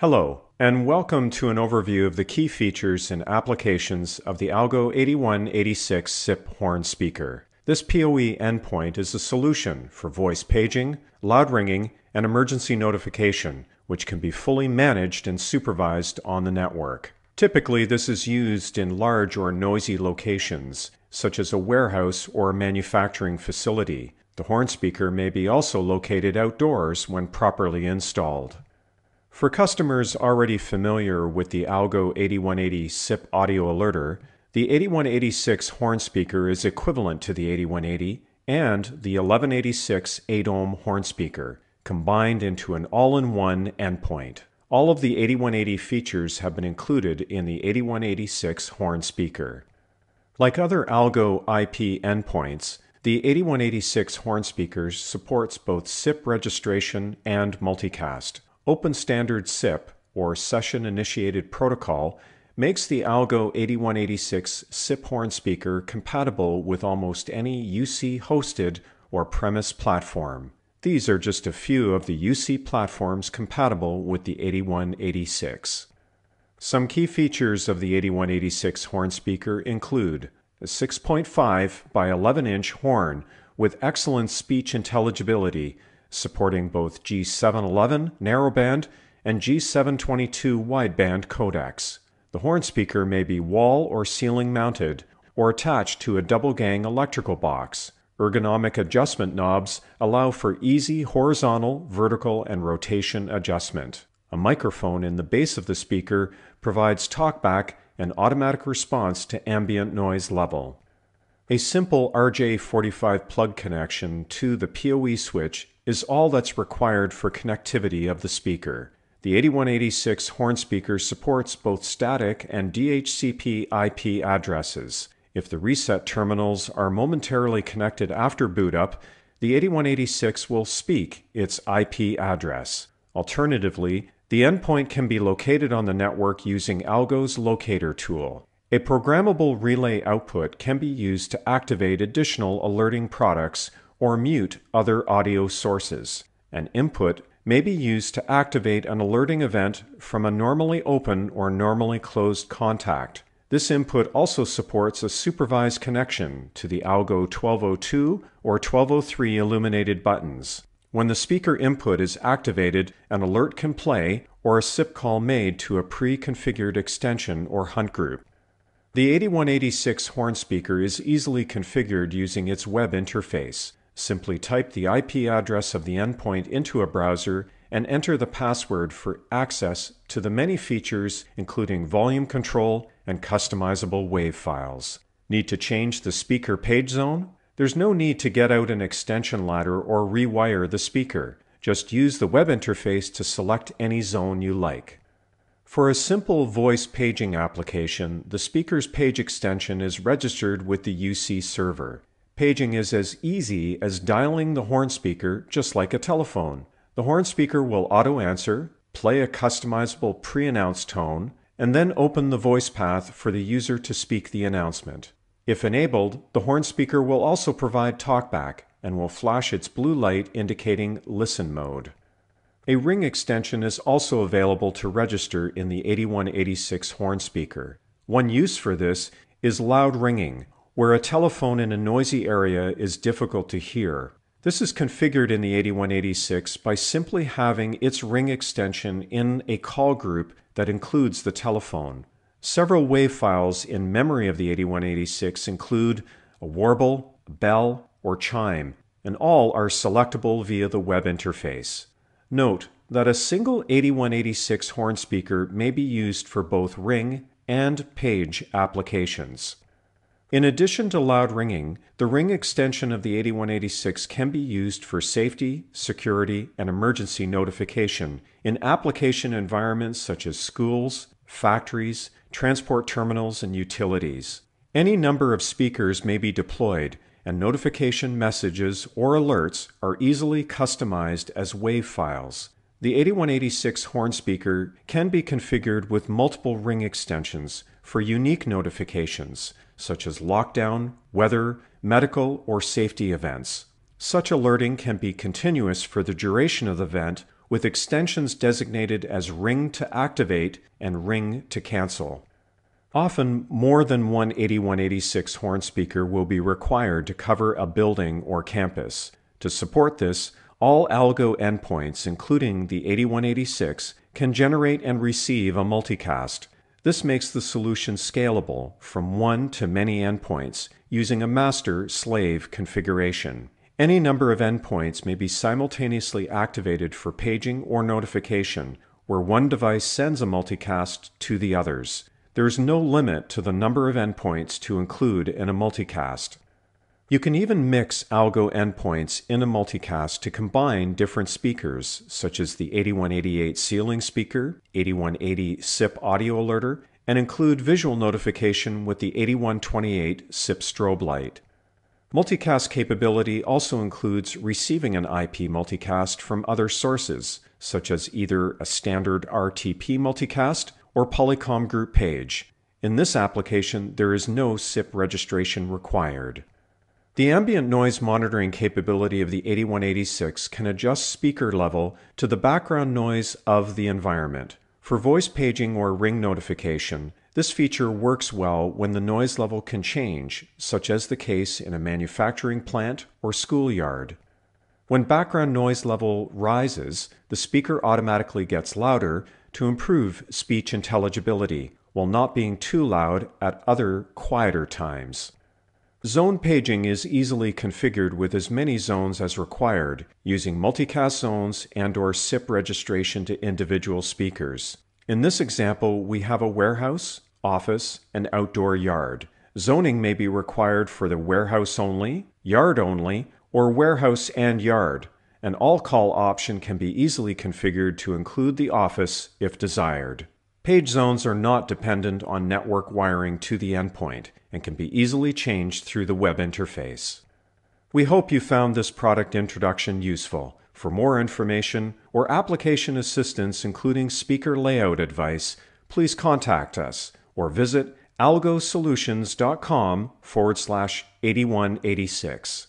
Hello, and welcome to an overview of the key features and applications of the ALGO 8186 SIP horn speaker. This PoE endpoint is a solution for voice paging, loud ringing, and emergency notification, which can be fully managed and supervised on the network. Typically, this is used in large or noisy locations, such as a warehouse or a manufacturing facility. The horn speaker may be also located outdoors when properly installed. For customers already familiar with the Algo 8180 SIP audio alerter, the 8186 horn speaker is equivalent to the 8180 and the 1186 8-ohm horn speaker, combined into an all-in-one endpoint. All of the 8180 features have been included in the 8186 horn speaker. Like other Algo IP endpoints, the 8186 horn speaker supports both SIP registration and multicast. Open Standard SIP, or Session Initiated Protocol, makes the Algo 8186 SIP horn speaker compatible with almost any UC hosted or premise platform. These are just a few of the UC platforms compatible with the 8186. Some key features of the 8186 horn speaker include a 6.5 by 11 inch horn with excellent speech intelligibility, supporting both G711 narrowband and G722 wideband codecs. The horn speaker may be wall or ceiling mounted or attached to a double gang electrical box. Ergonomic adjustment knobs allow for easy horizontal, vertical, and rotation adjustment. A microphone in the base of the speaker provides talkback and automatic response to ambient noise level. A simple RJ45 plug connection to the PoE switch is all that's required for connectivity of the speaker. The 8186 horn speaker supports both static and DHCP IP addresses. If the reset terminals are momentarily connected after boot up, the 8186 will speak its IP address. Alternatively, the endpoint can be located on the network using Algo's locator tool. A programmable relay output can be used to activate additional alerting products or mute other audio sources. An input may be used to activate an alerting event from a normally open or normally closed contact. This input also supports a supervised connection to the Algo 1202 or 1203 illuminated buttons. When the speaker input is activated, an alert can play or a SIP call made to a pre-configured extension or hunt group. The 8186 horn speaker is easily configured using its web interface. Simply type the IP address of the endpoint into a browser and enter the password for access to the many features including volume control and customizable WAV files. Need to change the speaker page zone? There's no need to get out an extension ladder or rewire the speaker. Just use the web interface to select any zone you like. For a simple voice paging application, the speaker's page extension is registered with the UC server. Paging is as easy as dialing the horn speaker just like a telephone. The horn speaker will auto answer, play a customizable pre announced tone, and then open the voice path for the user to speak the announcement. If enabled, the horn speaker will also provide talkback and will flash its blue light indicating listen mode. A ring extension is also available to register in the 8186 horn speaker. One use for this is loud ringing, where a telephone in a noisy area is difficult to hear. This is configured in the 8186 by simply having its ring extension in a call group that includes the telephone. Several WAV files in memory of the 8186 include a warble, a bell, or chime, and all are selectable via the web interface. Note that a single 8186 horn speaker may be used for both ring and page applications. In addition to loud ringing, the ring extension of the 8186 can be used for safety, security, and emergency notification in application environments such as schools, factories, transport terminals, and utilities. Any number of speakers may be deployed, and notification messages or alerts are easily customized as WAV files. The 8186 horn speaker can be configured with multiple ring extensions for unique notifications, such as lockdown, weather, medical, or safety events. Such alerting can be continuous for the duration of the event with extensions designated as ring to activate and ring to cancel. Often, more than one 8186 horn speaker will be required to cover a building or campus. To support this, all ALGO endpoints, including the 8186, can generate and receive a multicast. This makes the solution scalable from one to many endpoints using a master slave configuration. Any number of endpoints may be simultaneously activated for paging or notification, where one device sends a multicast to the others. There is no limit to the number of endpoints to include in a multicast. You can even mix ALGO endpoints in a multicast to combine different speakers, such as the 8188 ceiling speaker, 8180 SIP audio alerter, and include visual notification with the 8128 SIP strobe light. Multicast capability also includes receiving an IP multicast from other sources, such as either a standard RTP multicast or Polycom group page. In this application, there is no SIP registration required. The ambient noise monitoring capability of the 8186 can adjust speaker level to the background noise of the environment. For voice paging or ring notification, this feature works well when the noise level can change, such as the case in a manufacturing plant or schoolyard. When background noise level rises, the speaker automatically gets louder to improve speech intelligibility while not being too loud at other quieter times. Zone paging is easily configured with as many zones as required using multicast zones and or SIP registration to individual speakers. In this example, we have a warehouse, office, and outdoor yard. Zoning may be required for the warehouse only, yard only, or warehouse and yard. An all call option can be easily configured to include the office if desired. Page zones are not dependent on network wiring to the endpoint and can be easily changed through the web interface. We hope you found this product introduction useful. For more information or application assistance, including speaker layout advice, please contact us or visit algosolutions.com forward slash 8186.